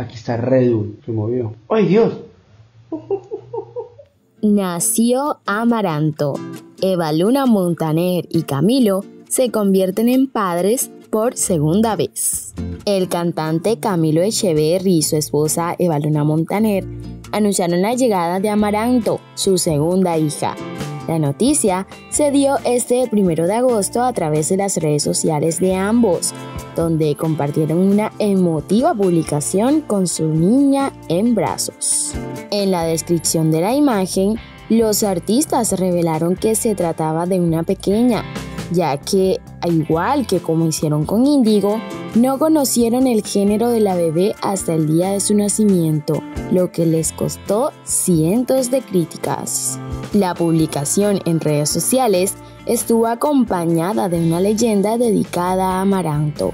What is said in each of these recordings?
Aquí está Redul, se movió. ¡Ay Dios! Nació Amaranto. Eva Luna Montaner y Camilo se convierten en padres por segunda vez. El cantante Camilo Echeverry y su esposa Eva Luna Montaner anunciaron la llegada de Amaranto, su segunda hija. La noticia se dio este primero de agosto a través de las redes sociales de ambos, donde compartieron una emotiva publicación con su niña en brazos. En la descripción de la imagen, los artistas revelaron que se trataba de una pequeña, ya que, al igual que como hicieron con Índigo, no conocieron el género de la bebé hasta el día de su nacimiento, lo que les costó cientos de críticas. La publicación en redes sociales estuvo acompañada de una leyenda dedicada a Amaranto.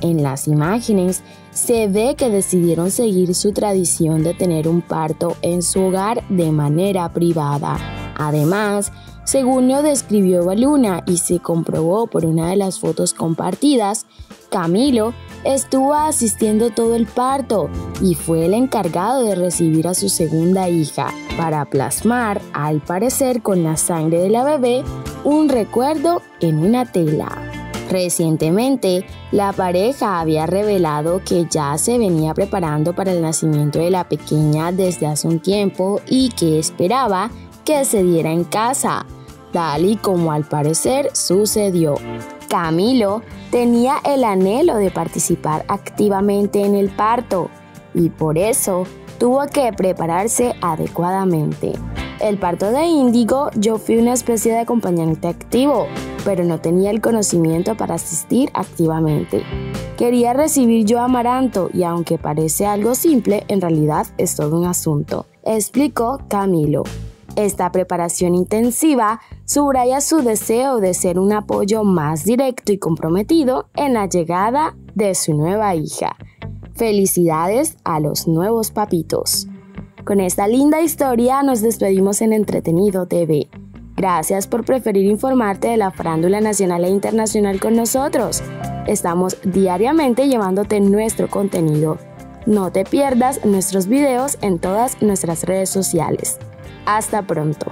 En las imágenes se ve que decidieron seguir su tradición de tener un parto en su hogar de manera privada. Además, según lo describió Baluna y se comprobó por una de las fotos compartidas, Camilo estuvo asistiendo todo el parto y fue el encargado de recibir a su segunda hija para plasmar, al parecer con la sangre de la bebé, un recuerdo en una tela. Recientemente, la pareja había revelado que ya se venía preparando para el nacimiento de la pequeña desde hace un tiempo y que esperaba que se diera en casa, tal y como al parecer sucedió. Camilo tenía el anhelo de participar activamente en el parto y por eso tuvo que prepararse adecuadamente. El parto de Índigo yo fui una especie de acompañante activo, pero no tenía el conocimiento para asistir activamente. Quería recibir yo amaranto y aunque parece algo simple, en realidad es todo un asunto, explicó Camilo. Esta preparación intensiva subraya su deseo de ser un apoyo más directo y comprometido en la llegada de su nueva hija. Felicidades a los nuevos papitos. Con esta linda historia nos despedimos en Entretenido TV. Gracias por preferir informarte de la farándula nacional e internacional con nosotros. Estamos diariamente llevándote nuestro contenido. No te pierdas nuestros videos en todas nuestras redes sociales. Hasta pronto.